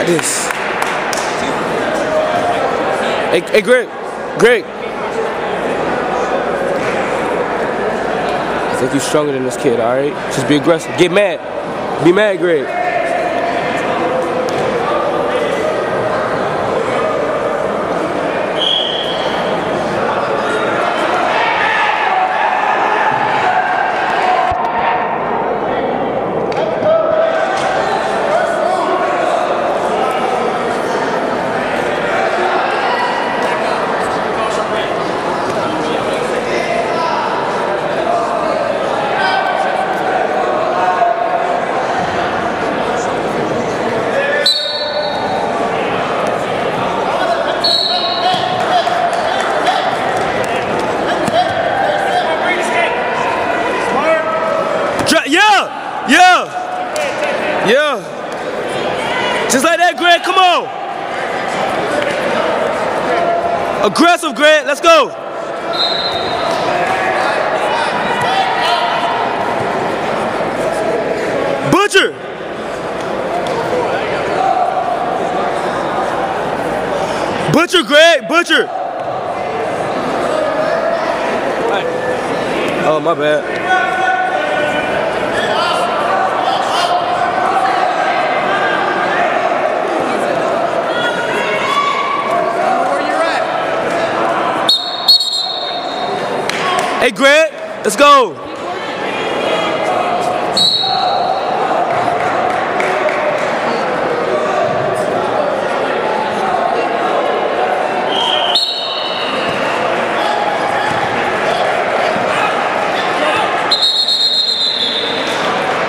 at this. Hey, hey Greg. Greg. I think you're stronger than this kid, alright? Just be aggressive. Get mad. Be mad, Greg. Aggressive, Greg. Let's go. Butcher. Butcher, Greg. Butcher. Oh, my bad. Hey, Greg, let's go.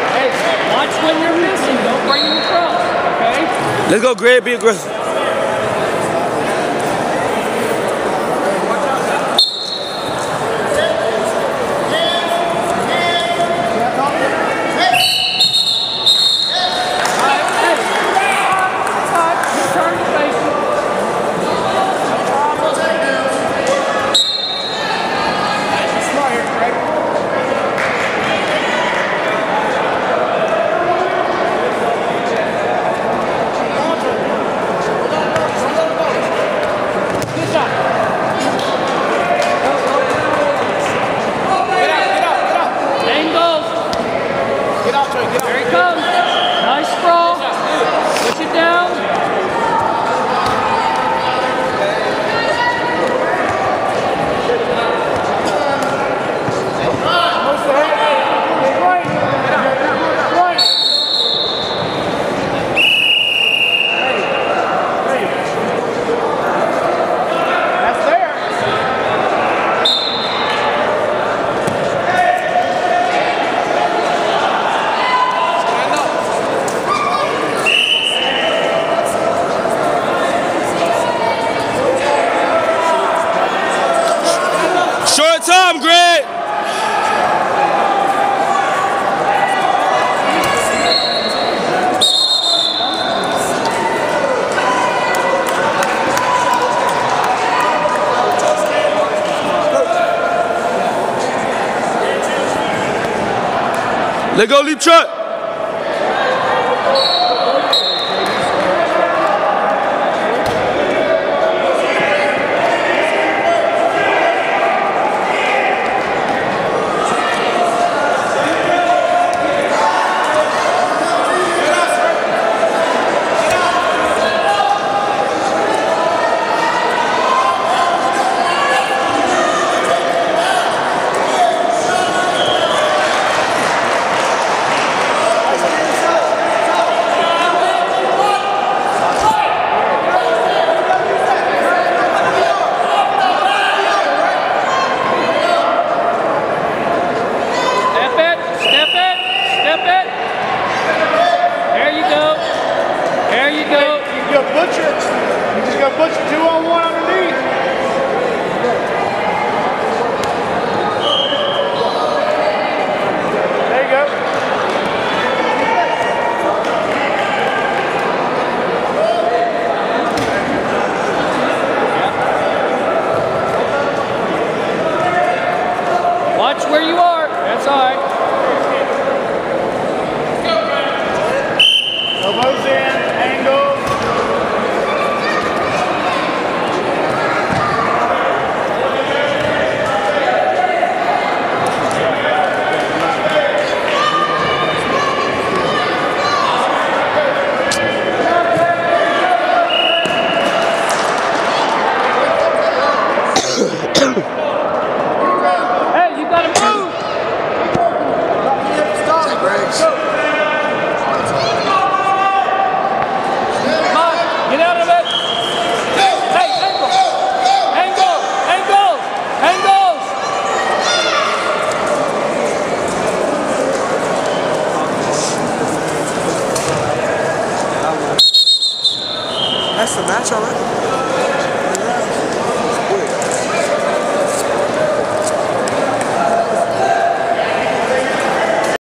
Hey, watch when you're missing. Don't bring him across, okay? Let's go, Greg. Be aggressive. Turn to face him. Smart here, Greg. Good shot. Get out, get out, get out. Same goes. Get out, Trey, get Ne Lipče! where you are. çalar.